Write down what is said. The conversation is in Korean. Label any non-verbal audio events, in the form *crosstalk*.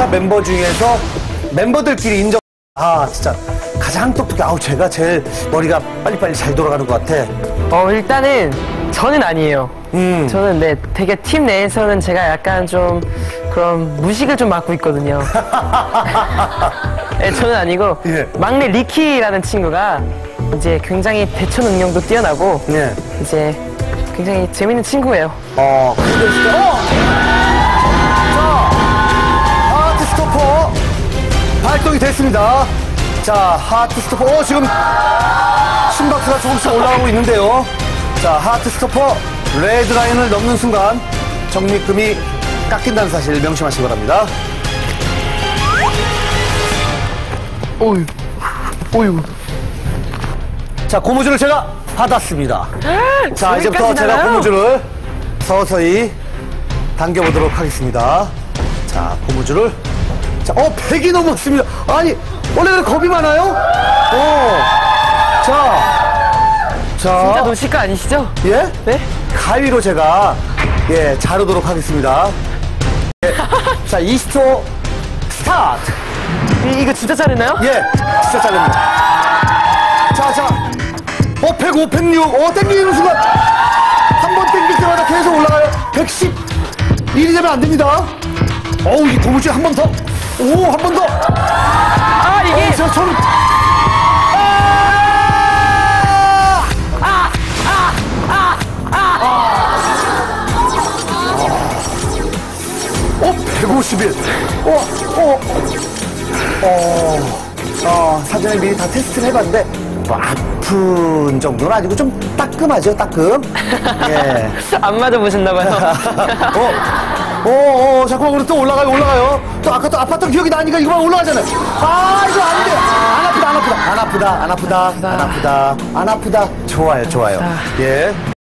스타 멤버 중에서 멤버들끼리 인정. 아, 진짜 가장 똑똑해. 아우, 제가 제일 머리가 빨리빨리 잘 돌아가는 것 같아. 어, 일단은 저는 아니에요. 음. 저는 네, 되게 팀 내에서는 제가 약간 좀 그런 무식을 좀 맡고 있거든요. *laughs* 네, 저는 아니고 예. 막내 리키라는 친구가 이제 굉장히 대처 능력도 뛰어나고 네. 이제 굉장히 재밌는 친구예요. 어, 근데 진짜, 어! 발동이 됐습니다. 자, Heartstopper, 어, 지금 심박수가 조금씩 올라가고 있는데요. 자, Heartstopper red line을 넘는 순간 적립금이 깎인다는 사실 명심하시기 바랍니다. 오유, 오유. 자, 고무줄을 제가 받았습니다. 자, 이제부터 제가? 고무줄을 서서히 당겨보도록 하겠습니다. 자, 고무줄을. 자, 어, 100이 넘었습니다. 아니, 원래 그렇게 겁이 많아요? 어. 자. 진짜 자. 노실 거 아니시죠? 예? 네? 가위로 제가, 예, 자르도록 하겠습니다. 예. 자, 20초 스타트. 이, 이거 진짜 자르나요? 예, 진짜 잘립니다. 자, 자. 어, 105, 106. 어, 땡기는 순간. 한 번 땡길 때마다 계속 올라가요. 110. 일이 되면 안 됩니다. 어우, 이 고무줄 한 번 더. 오, 한 번 더. 아, 이게 어, 저, 저는. 어, 151. 어, 어, 어, 어, 사전에 미리 다 테스트를 해봤는데, 뭐, 아픈 정도는 아니고 좀 따끔하죠, 따끔. 예. *laughs* 안 맞아보셨나봐요. *laughs* 어, 어, 어, 잠깐만, 우리 또 올라가요, 올라가요. 또 아까 또 아팠던 기억이 나니까 이거만 올라가잖아요. 아, 이거 안 돼. 안 아프다, 안 아프다, 안 아프다, 안 아프다, 안 아프다, 안 아프다. 좋아요, 좋아요. 예.